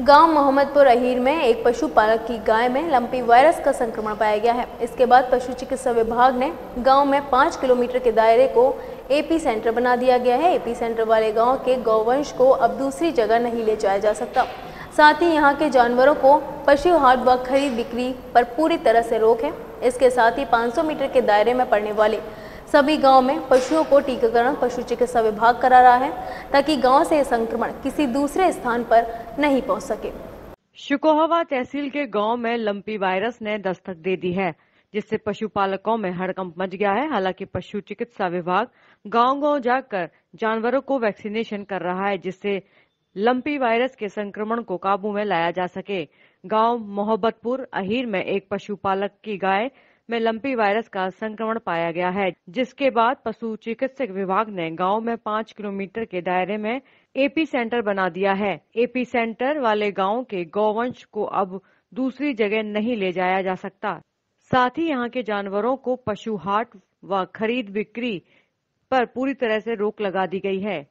गाँव मोहम्मदपुर अहीर में एक पशुपालक की गाय में लंपी वायरस का संक्रमण पाया गया है। इसके बाद पशु चिकित्सा विभाग ने गाँव में पाँच किलोमीटर के दायरे को एपी सेंटर बना दिया गया है। एपी सेंटर वाले गाँव के गौवंश को अब दूसरी जगह नहीं ले जाया जा सकता। साथ ही यहाँ के जानवरों को पशु हाट व खरीद बिक्री पर पूरी तरह से रोक है। इसके साथ ही 500 मीटर के दायरे में पड़ने वाले सभी गाँव में पशुओं को टीकाकरण, पशु चिकित्सा विभाग करा रहा है ताकि गाँव से संक्रमण किसी दूसरे स्थान पर नहीं पहुँच सके। शिकोहवा तहसील के गाँव में लंपी वायरस ने दस्तक दे दी है, जिससे पशुपालकों में हड़कंप मच गया है। हालाँकि पशु चिकित्सा विभाग गाँव गाँव जाकर जानवरों को वैक्सीनेशन कर रहा है, जिससे लंपी वायरस के संक्रमण को काबू में लाया जा सके। गाँव मोहब्बतपुर अहीर में एक पशुपालक की गाय में लंपी वायरस का संक्रमण पाया गया है, जिसके बाद पशु चिकित्सक विभाग ने गाँव में पाँच किलोमीटर के दायरे में एपी सेंटर बना दिया है। एपी सेंटर वाले गाँव के गौवंश को अब दूसरी जगह नहीं ले जाया जा सकता। साथ ही यहाँ के जानवरों को पशु हाट व खरीद बिक्री पर पूरी तरह से रोक लगा दी गई है।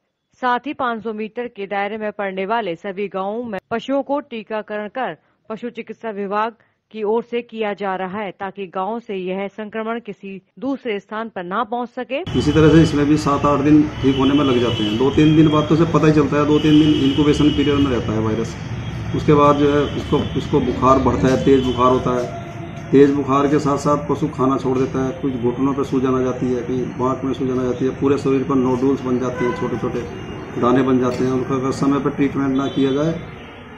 साथ ही 500 मीटर के दायरे में पड़ने वाले सभी गाँवों में पशुओं को टीकाकरण कर पशु चिकित्सा विभाग की ओर से किया जा रहा है ताकि गाँव से यह संक्रमण किसी दूसरे स्थान पर ना पहुँच सके। इसी तरह से इसमें भी सात आठ दिन ठीक होने में लग जाते हैं। दो तीन दिन बाद तो पता ही चलता है, दो तीन दिन इंक्यूबेशन पीरियड में रहता है वायरस उसके बाद जो है, उसको उसको बुखार बढ़ता है, तेज बुखार होता है। तेज बुखार के साथ साथ पशु खाना छोड़ देता है। कुछ घुटनों पर सूजन आ जाती है, कहीं बाँट में सूजन आ जाती है, पूरे शरीर पर नोडुल्स बन जाते हैं छोटे छोटे दाने बन जाते हैं। उनका अगर समय पर ट्रीटमेंट ना किया जाए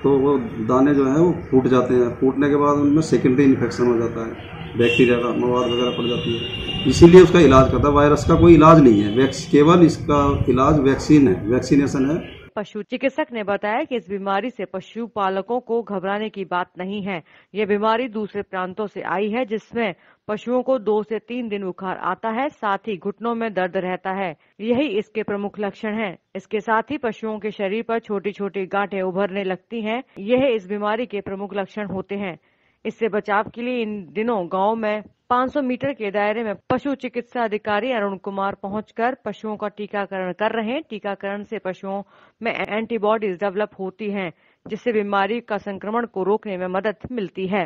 तो वो दाने जो हैं वो फूट जाते हैं। फूटने के बाद उनमें सेकेंडरी इन्फेक्शन हो जाता है। बैक्टीरिया का मवाद वगैरह पड़ जाती है। इसीलिए उसका इलाज करता है। वायरस का कोई इलाज नहीं है। केवल इसका इलाज वैक्सीन है। वैक्सीनेशन है। पशु चिकित्सक ने बताया कि इस बीमारी से पशु पालकों को घबराने की बात नहीं है यह बीमारी दूसरे प्रांतों से आई है, जिसमें पशुओं को दो से तीन दिन बुखार आता है, साथ ही घुटनों में दर्द रहता है यही इसके प्रमुख लक्षण हैं। इसके साथ ही पशुओं के शरीर पर छोटी छोटी गांठें उभरने लगती हैं। यह इस बीमारी के प्रमुख लक्षण होते हैं इससे बचाव के लिए इन दिनों गाँव में 500 मीटर के दायरे में पशु चिकित्सा अधिकारी अरुण कुमार पहुंचकर पशुओं का टीकाकरण कर रहे हैं। टीकाकरण से पशुओं में एंटीबॉडीज डेवलप होती हैं, जिससे बीमारी का संक्रमण को रोकने में मदद मिलती है।